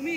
তুমি।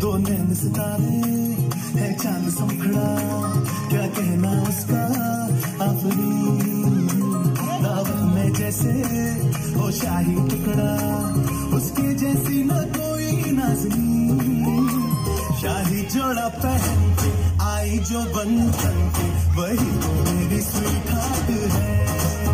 Donen sitarım ही टुकड़ा। उसके जैसी न कोई नाजनी। शाही जोड़ा पहन के आई जो बन बन के वही तो मेरी स्वीट है।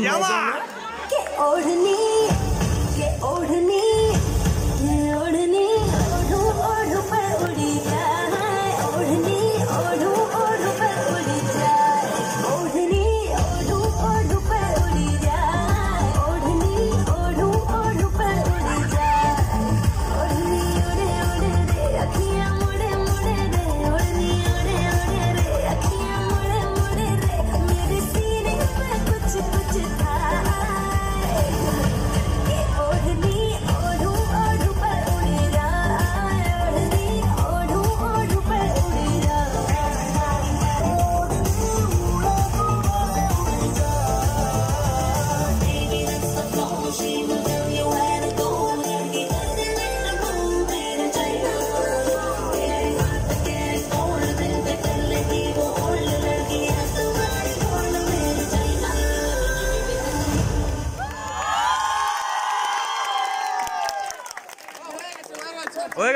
मजा मा के ओढ़ने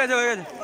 আছে হয়ে গেছে